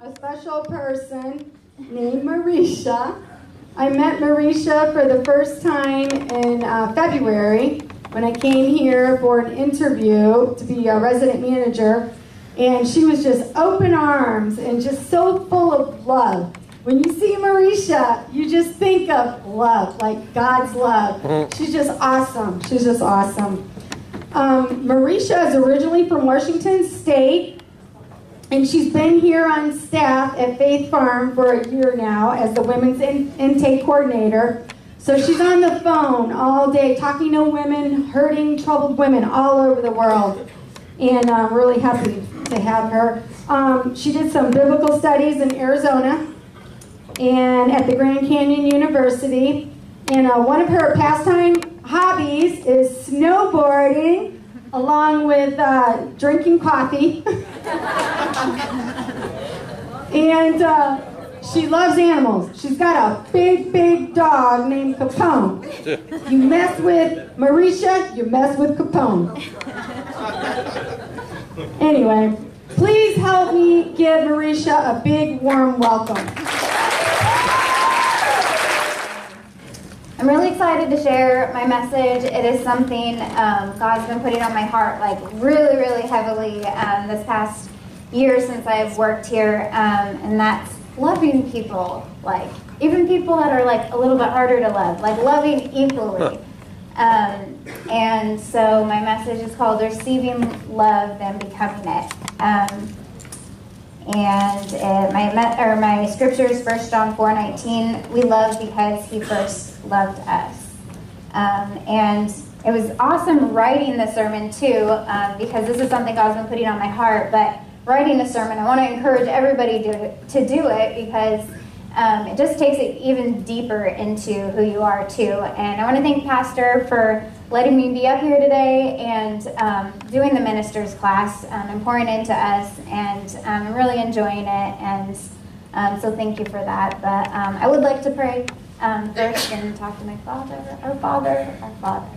a special person named Maresha. I met Maresha for the first time in uh, February when I came here for an interview to be a resident manager. And she was just open arms and just so full of love. When you see Maresha, you just think of love, like God's love. She's just awesome. She's just awesome. Um, Maresha is originally from Washington State, and she's been here on staff at Faith Farm for a year now as the women's in- intake coordinator. So she's on the phone all day talking to women, hurting, troubled women all over the world. And I'm really happy to have her. Um, she did some biblical studies in Arizona and at the Grand Canyon University. And uh, one of her pastime hobbies is snowboarding, along with uh, drinking coffee. and uh, she loves animals. She's got a big, big dog named Capone. You mess with Maresha, you mess with Capone. Anyway, please help me give Maresha a big, warm welcome. I'm really excited to share my message. It is something um, God's been putting on my heart, like really, really heavily um, this past year since I've worked here, um, and that's loving people, like even people that are like a little bit harder to love, like loving equally. Um, and so my message is called "Receiving Love and Becoming It." Um, and uh, my or my scripture is 1 John 4:19. We love because He first loved us. Um, and it was awesome writing the sermon too, um, because this is something God's been putting on my heart. But writing the sermon, I want to encourage everybody to, to do it because um, it just takes it even deeper into who you are too. And I want to thank Pastor for letting me be up here today and um, doing the ministers class um, and pouring into us. And um, I'm really enjoying it. And um, so thank you for that. But um, I would like to pray um, first and talk to my Father, our Father, our Father.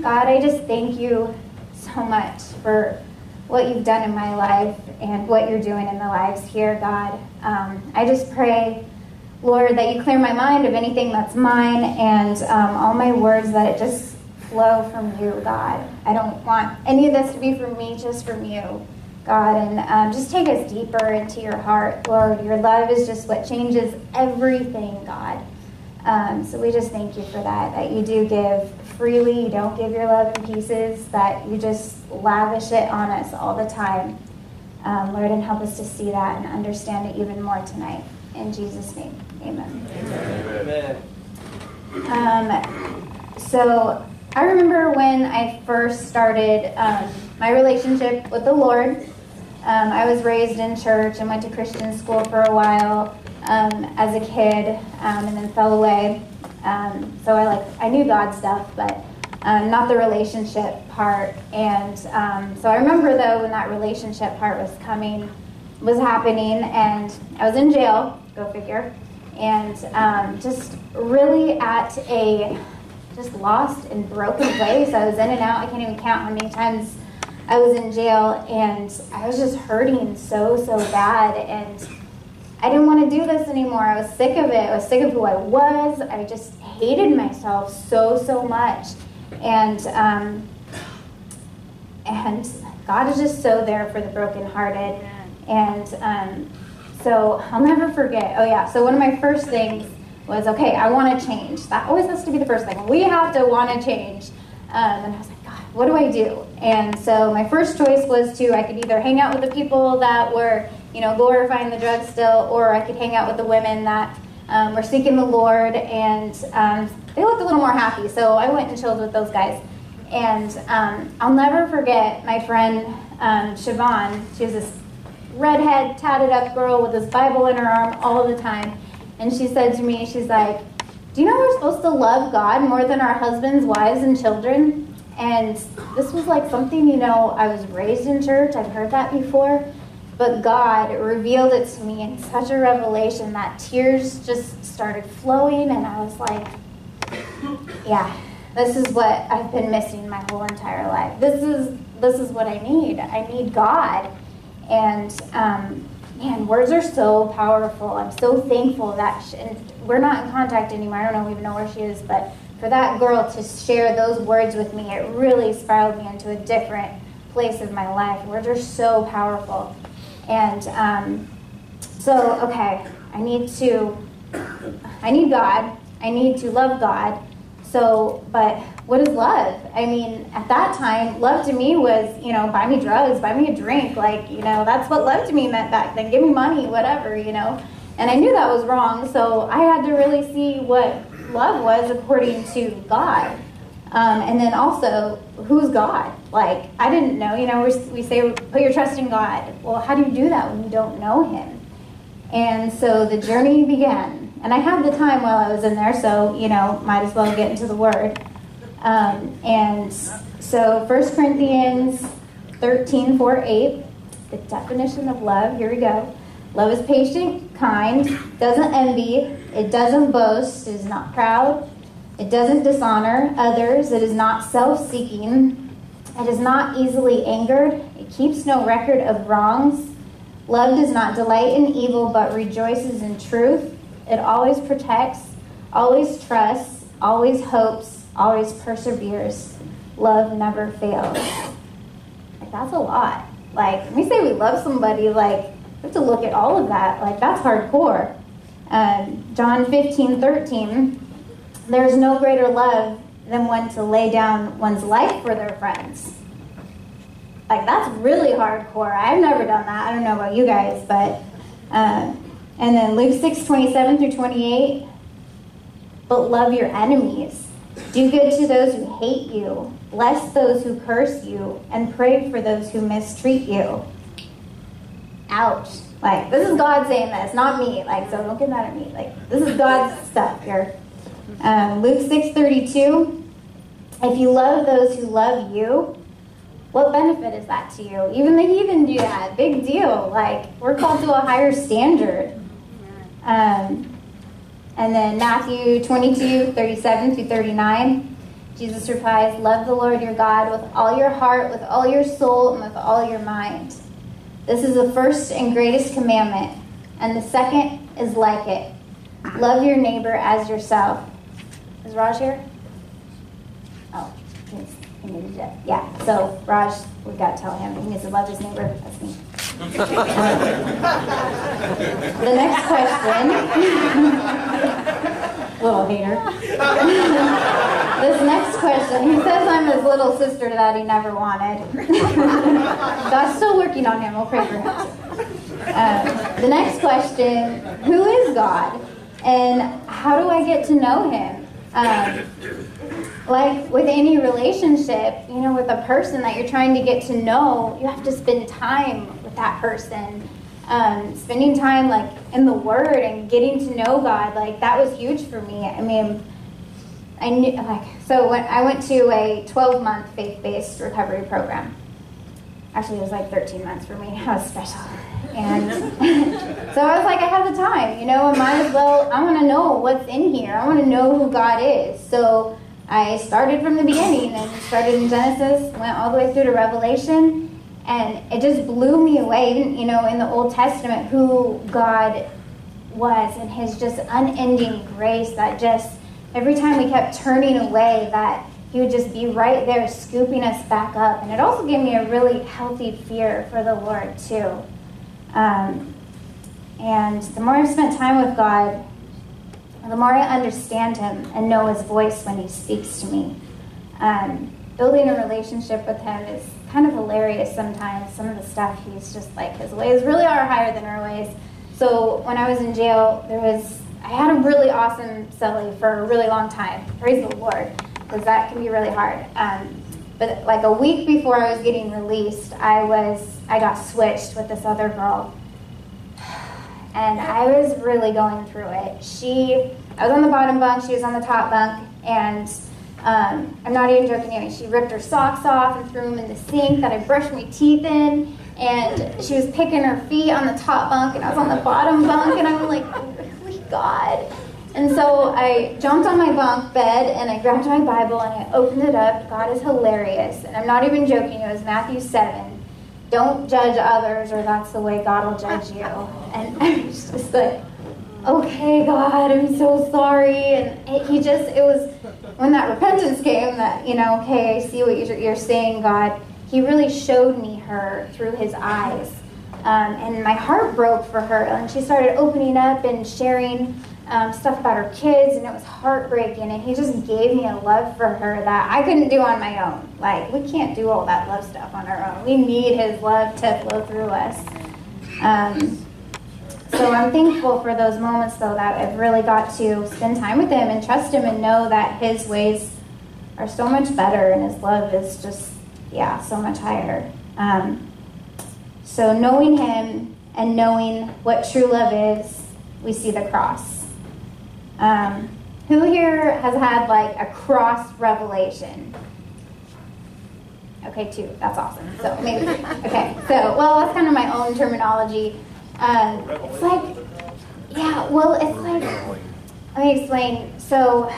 God, I just thank you so much for what you've done in my life and what you're doing in the lives here, God. Um, I just pray, Lord, that you clear my mind of anything that's mine and um, all my words that it just flow from you, God. I don't want any of this to be from me, just from you, God. And um, just take us deeper into your heart, Lord. Your love is just what changes everything, God. Um, so we just thank you for that, that you do give freely, you don't give your love in pieces, that you just lavish it on us all the time. Um, Lord, and help us to see that and understand it even more tonight. In Jesus' name, amen. Amen. Um, so I remember when I first started um, my relationship with the Lord. Um, I was raised in church and went to Christian school for a while um, as a kid, um, and then fell away. Um, so I like I knew God stuff, but um, not the relationship part. And um, so I remember though when that relationship part was coming, was happening, and I was in jail. Go figure. And um, just really at a just lost and broken place. I was in and out. I can't even count how many times I was in jail, and I was just hurting so so bad and. I didn't want to do this anymore. I was sick of it. I was sick of who I was. I just hated myself so, so much. And um, and God is just so there for the brokenhearted. And um, so I'll never forget. Oh yeah. So one of my first things was okay. I want to change. That always has to be the first thing. We have to want to change. Um, and I was like, God, what do I do? And so my first choice was to I could either hang out with the people that were you know, glorifying the drug still, or I could hang out with the women that um, were seeking the Lord, and um, they looked a little more happy. So I went and chilled with those guys. And um, I'll never forget my friend um, Siobhan. She was this redhead, tatted up girl with this Bible in her arm all the time. And she said to me, she's like, Do you know we're supposed to love God more than our husbands, wives, and children? And this was like something, you know, I was raised in church, I'd heard that before. But God revealed it to me in such a revelation that tears just started flowing, and I was like, yeah, this is what I've been missing my whole entire life. This is this is what I need. I need God. And um, man, words are so powerful. I'm so thankful that, she, and we're not in contact anymore. I don't know, even know where she is, but for that girl to share those words with me, it really spiraled me into a different place of my life. Words are so powerful. And um, so, okay, I need to, I need God. I need to love God. So, but what is love? I mean, at that time, love to me was, you know, buy me drugs, buy me a drink. Like, you know, that's what love to me meant back then. Give me money, whatever, you know. And I knew that was wrong, so I had to really see what love was according to God. Um, and then also, who's God? Like, I didn't know, you know, we, say put your trust in God. Well, how do you do that when you don't know Him? And so the journey began. And I had the time while I was in there, so, you know, might as well get into the Word. Um, and so 1 Corinthians 13, 4, 8, the definition of love, here we go. Love is patient, kind, doesn't envy, it doesn't boast, it is not proud, it doesn't dishonor others, it is not self seeking, it is not easily angered, it keeps no record of wrongs. Love does not delight in evil but rejoices in truth. It always protects, always trusts, always hopes, always perseveres. Love never fails. Like, that's a lot. Like, when we say we love somebody, like, we have to look at all of that. Like, that's hardcore. Um, John 15, 13. There's no greater love than one to lay down one's life for their friends. Like, that's really hardcore. I've never done that. I don't know about you guys, but. Um, and then Luke 6, 27 through 28. But love your enemies. Do good to those who hate you. Bless those who curse you. And pray for those who mistreat you ouch. Like, this is God saying this, not me. Like, so don't get mad at me. Like, this is God's stuff here. Um, Luke 6.32, if you love those who love you, what benefit is that to you? Even the heathen do that. Big deal. Like, we're called to a higher standard. Um, and then Matthew 22, 37 through 39, Jesus replies, Love the Lord your God with all your heart, with all your soul, and with all your mind. This is the first and greatest commandment, and the second is like it love your neighbor as yourself. Is Raj here? Oh, he's, he needed to. Yeah, so Raj, we've got to tell him he needs to love his neighbor. That's me. the next question. little hater. this next question, he says I'm his little sister that he never wanted. God's still working on him. We'll pray for him. Uh, the next question Who is God? And how do I get to know him? Um, like with any relationship, you know, with a person that you're trying to get to know, you have to spend time with that person um, spending time like in the Word and getting to know God, like that was huge for me. I mean, I knew like so when I went to a 12 month faith based recovery program. Actually, it was like 13 months for me. Was special. And so I was like, I have the time, you know, I might as well, I want to know what's in here. I want to know who God is. So I started from the beginning and started in Genesis, went all the way through to Revelation, and it just blew me away, you know, in the Old Testament, who God was and his just unending grace that just, every time we kept turning away, that he would just be right there scooping us back up. And it also gave me a really healthy fear for the Lord, too. Um, and the more I've spent time with God, the more I understand him and know his voice when he speaks to me. Um, building a relationship with him is kind of hilarious sometimes. Some of the stuff he's just like his ways really are higher than our ways. So when I was in jail, there was I had a really awesome cellie for a really long time. Praise the Lord, because that can be really hard. Um, but like a week before I was getting released, I was I got switched with this other girl, and I was really going through it. She I was on the bottom bunk, she was on the top bunk, and um, I'm not even joking. Anyway, she ripped her socks off and threw them in the sink that I brushed my teeth in. And she was picking her feet on the top bunk, and I was on the bottom bunk, and I'm like, really, God? And so I jumped on my bunk bed and I grabbed my Bible and I opened it up. God is hilarious. And I'm not even joking, it was Matthew 7. don't judge others or that's the way God will judge you. And I was just like, okay, God, I'm so sorry. And it, he just, it was when that repentance came that, you know, okay, I see what you're, you're saying, God. He really showed me her through his eyes. Um, and my heart broke for her. And she started opening up and sharing um, stuff about her kids, and it was heartbreaking. And he just gave me a love for her that I couldn't do on my own. Like, we can't do all that love stuff on our own. We need his love to flow through us. Um, so I'm thankful for those moments, though, that I've really got to spend time with him and trust him and know that his ways are so much better and his love is just, yeah, so much higher. Um, so knowing him and knowing what true love is, we see the cross. Um, who here has had like a cross revelation? Okay, two. That's awesome. So maybe. Okay. So well, that's kind of my own terminology. Um, it's like, yeah. Well, it's like. Let me explain. So,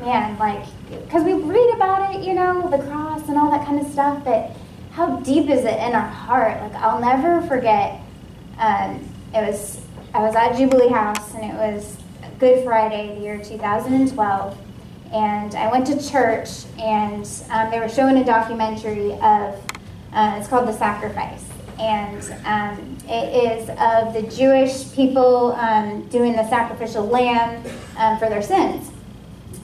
man, like, because we read about it, you know, the cross and all that kind of stuff, but how deep is it in our heart? Like, I'll never forget. Um, it was I was at Jubilee House, and it was Good Friday, the year 2012, and I went to church, and um, they were showing a documentary of, uh, it's called The Sacrifice, and um, it is of the Jewish people um, doing the sacrificial lamb um, for their sins.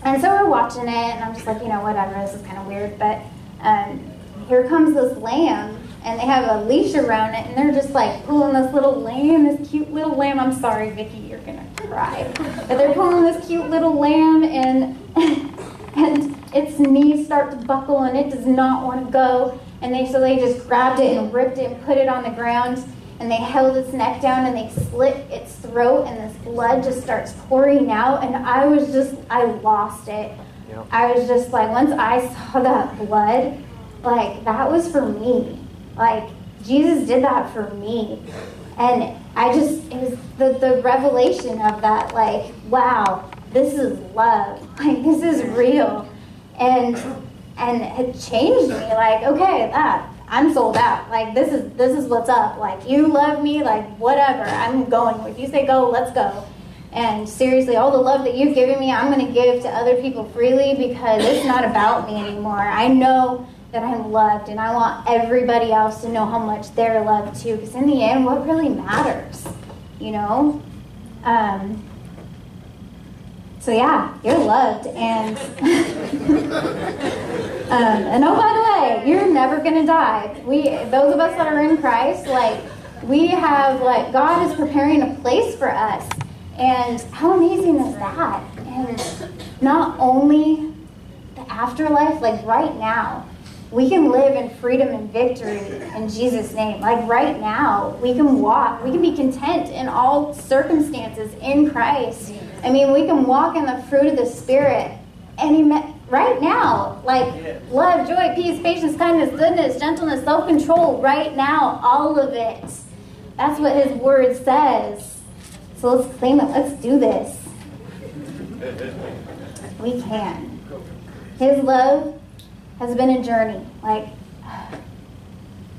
And so we're watching it, and I'm just like, you know, whatever, this is kind of weird, but um, here comes this lamb and they have a leash around it, and they're just like pulling this little lamb, this cute little lamb. I'm sorry, Vicky, you're gonna cry, but they're pulling this cute little lamb, and and its knees start to buckle, and it does not want to go. And they so they just grabbed it and ripped it and put it on the ground, and they held its neck down and they slit its throat, and this blood just starts pouring out. And I was just, I lost it. Yep. I was just like, once I saw that blood, like that was for me like, Jesus did that for me. And I just, it was the, the revelation of that, like, wow, this is love. Like, this is real. And, and it changed me. Like, okay, that, I'm sold out. Like, this is, this is what's up. Like, you love me, like, whatever. I'm going. If you say go, let's go. And seriously, all the love that you've given me, I'm going to give to other people freely because it's not about me anymore. I know that I'm loved, and I want everybody else to know how much they're loved too. Because in the end, what really matters, you know? Um, so yeah, you're loved, and um, and oh by the way, you're never gonna die. We those of us that are in Christ, like we have like God is preparing a place for us, and how amazing is that? And not only the afterlife, like right now we can live in freedom and victory in Jesus' name. Like right now, we can walk, we can be content in all circumstances in Christ. I mean, we can walk in the fruit of the Spirit any right now. Like love, joy, peace, patience, kindness, goodness, gentleness, self control, right now, all of it. That's what His Word says. So let's claim it. Let's do this. We can. His love has been a journey. Like,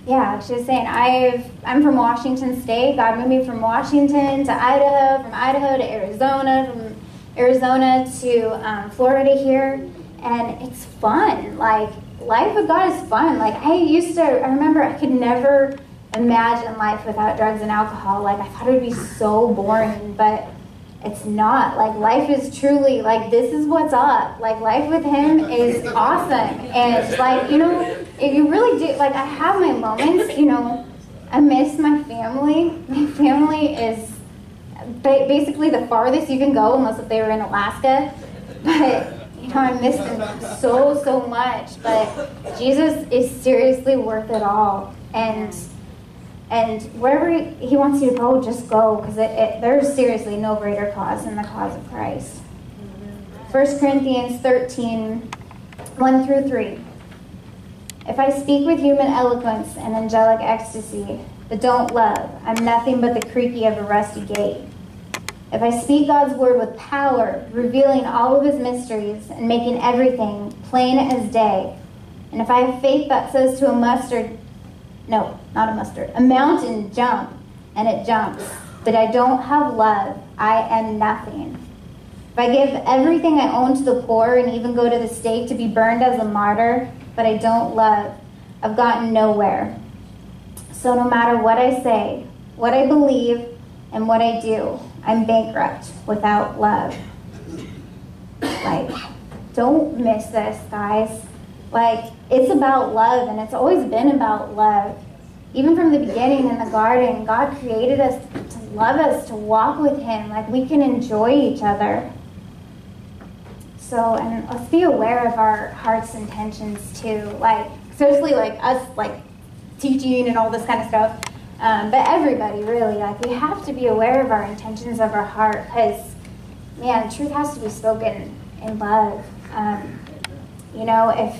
yeah, she was saying, I've, I'm from Washington State. God moved me from Washington to Idaho, from Idaho to Arizona, from Arizona to um, Florida here. And it's fun. Like, life with God is fun. Like, I used to, I remember I could never imagine life without drugs and alcohol. Like, I thought it would be so boring. But it's not like life is truly like this is what's up. Like life with him is awesome. And like you know if you really do like i have my moments you know i miss my family. My family is basically the farthest you can go unless if they were in alaska. But you know i miss them so so much. But jesus is seriously worth it all. And and wherever he wants you to go, just go, because there's seriously no greater cause than the cause of Christ. 1 Corinthians 13, 1 through 3. If I speak with human eloquence and angelic ecstasy, but don't love, I'm nothing but the creaky of a rusty gate. If I speak God's word with power, revealing all of his mysteries and making everything plain as day, and if I have faith that says to a mustard no, not a mustard, a mountain jump and it jumps, but I don't have love, I am nothing. If I give everything I own to the poor and even go to the stake to be burned as a martyr, but I don't love, I've gotten nowhere. So no matter what I say, what I believe, and what I do, I'm bankrupt without love. Like, don't miss this, guys. Like, it's about love, and it's always been about love. Even from the beginning in the garden, God created us to love us, to walk with Him. Like, we can enjoy each other. So, and let's be aware of our heart's intentions too. Like, especially like us, like teaching and all this kind of stuff. Um, but everybody, really, like, we have to be aware of our intentions of our heart because, man, truth has to be spoken in love. Um, you know, if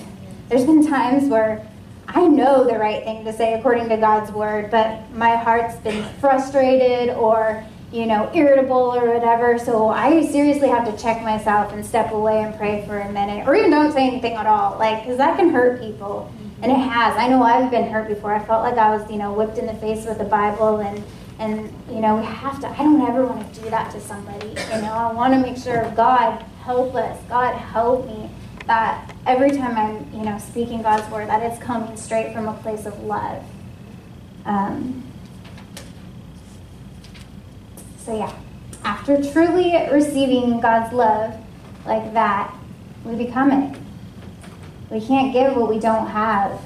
there's been times where I know the right thing to say according to God's word, but my heart's been frustrated or, you know, irritable or whatever. So I seriously have to check myself and step away and pray for a minute, or even don't say anything at all, like, because that can hurt people. Mm-hmm. And it has. I know I've been hurt before. I felt like I was, you know, whipped in the face with the Bible and and you know, we have to I don't ever want to do that to somebody. You know, I want to make sure God help us. God help me that every time I'm, you know, speaking God's word, that it's coming straight from a place of love. Um, so yeah, after truly receiving God's love like that, we become it. We can't give what we don't have.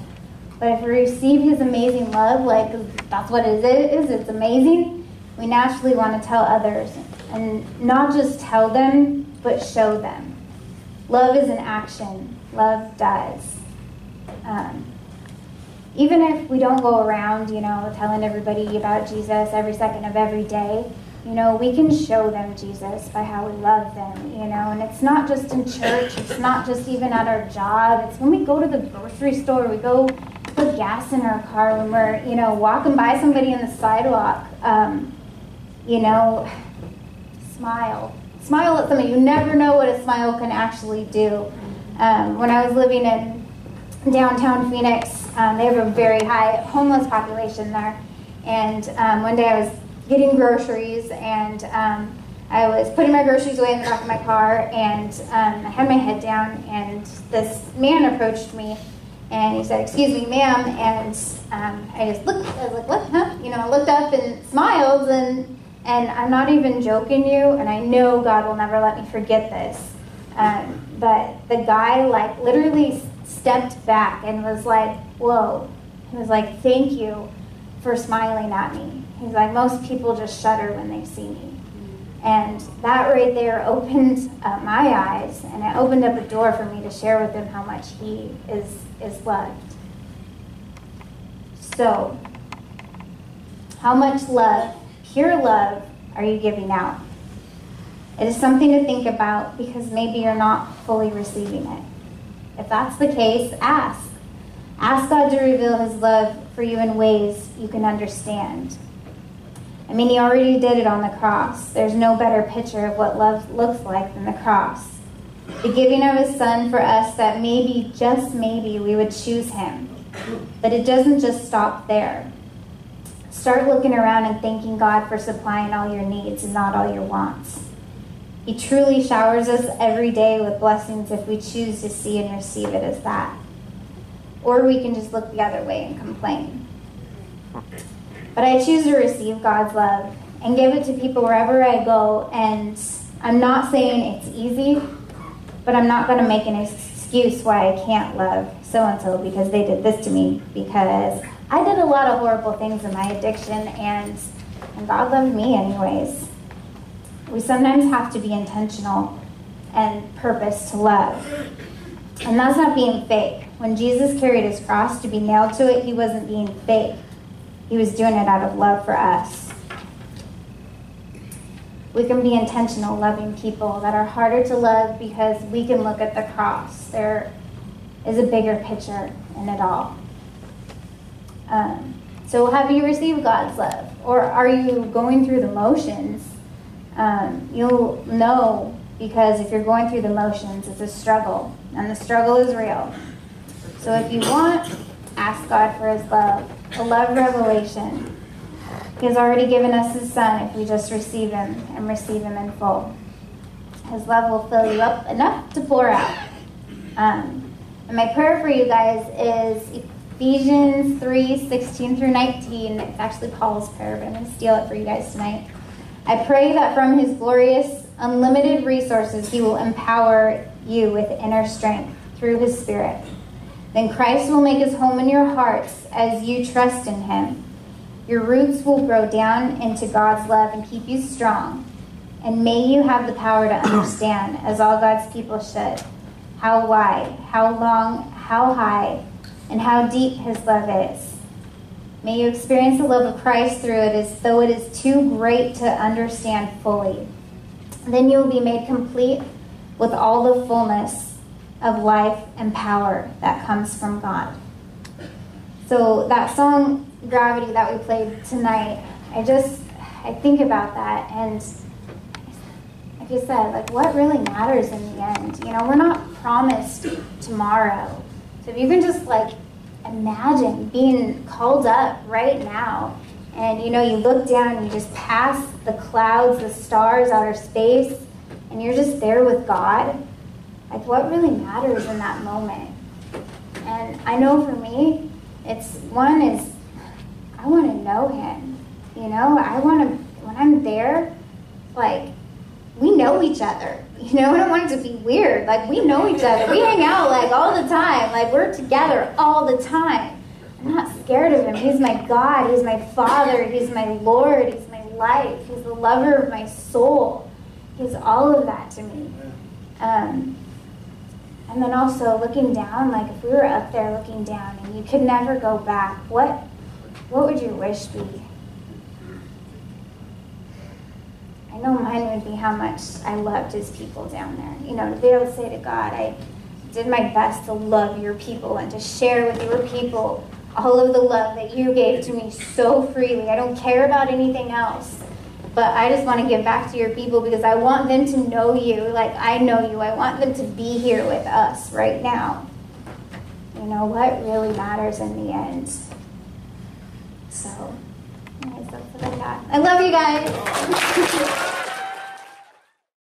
But if we receive His amazing love, like that's what it is, it's amazing, we naturally want to tell others. And not just tell them, but show them. Love is an action, love does. Um, even if we don't go around, you know, telling everybody about Jesus every second of every day, you know, we can show them Jesus by how we love them, you know, and it's not just in church, it's not just even at our job, it's when we go to the grocery store, we go put gas in our car, when we're, you know, walking by somebody in the sidewalk, um, you know, smile. Smile at somebody. You never know what a smile can actually do. Um, when I was living in downtown Phoenix, um, they have a very high homeless population there. And um, one day I was getting groceries, and um, I was putting my groceries away in the back of my car, and um, I had my head down, and this man approached me, and he said, "Excuse me, ma'am," and um, I just looked. I was like, "What?" Huh? You know, I looked up and smiled, and and I'm not even joking you, and I know God will never let me forget this. Um, but the guy, like, literally stepped back and was like, "Whoa!" He was like, "Thank you for smiling at me." He's like, most people just shudder when they see me. And that right there opened up my eyes and it opened up a door for me to share with him how much he is, is loved. So, how much love, pure love, are you giving out? It is something to think about because maybe you're not fully receiving it. If that's the case, ask. Ask God to reveal his love for you in ways you can understand. I mean, he already did it on the cross. There's no better picture of what love looks like than the cross. The giving of his son for us that maybe, just maybe, we would choose him. But it doesn't just stop there. Start looking around and thanking God for supplying all your needs and not all your wants. He truly showers us every day with blessings if we choose to see and receive it as that. Or we can just look the other way and complain. But I choose to receive God's love and give it to people wherever I go. And I'm not saying it's easy, but I'm not going to make an excuse why I can't love so and so because they did this to me. Because I did a lot of horrible things in my addiction, and, and God loved me anyways. We sometimes have to be intentional and purpose to love. And that's not being fake. When Jesus carried his cross to be nailed to it, he wasn't being fake. He was doing it out of love for us. We can be intentional loving people that are harder to love because we can look at the cross. There is a bigger picture in it all. Um, so, have you received God's love? Or are you going through the motions? Um, you'll know because if you're going through the motions, it's a struggle, and the struggle is real. So, if you want, ask God for His love a love revelation. He has already given us His Son if we just receive Him and receive Him in full. His love will fill you up enough to pour out. Um, and my prayer for you guys is Ephesians 3 16 through 19. It's actually Paul's prayer, but I'm going to steal it for you guys tonight. I pray that from His glorious, unlimited resources, He will empower you with inner strength through His Spirit. Then Christ will make His home in your hearts as you trust in Him. Your roots will grow down into God's love and keep you strong. And may you have the power to understand, as all God's people should, how wide, how long, how high, and how deep His love is. May you experience the love of Christ through it as though it is too great to understand fully. Then you will be made complete with all the fullness of life and power that comes from God. So that song Gravity that we played tonight, I just I think about that and like you said, like what really matters in the end. You know, we're not promised tomorrow. So if you can just like imagine being called up right now and you know you look down and you just pass the clouds, the stars, outer space, and you're just there with God. Like what really matters in that moment? And I know for me, it's one is I want to know him. You know, I want to, when I'm there, like, we know each other. You know, I don't want it to be weird. Like, we know each other. We hang out, like, all the time. Like, we're together all the time. I'm not scared of him. He's my God. He's my Father. He's my Lord. He's my life. He's the lover of my soul. He's all of that to me. Um, and then also looking down, like if we were up there looking down and you could never go back, what what would your wish be? I know mine would be how much I loved his people down there. You know, to be able to say to God, I did my best to love your people and to share with your people all of the love that you gave to me so freely. I don't care about anything else. But I just want to give back to your people because I want them to know you like I know you. I want them to be here with us right now. You know what really matters in the end. So, I love you guys.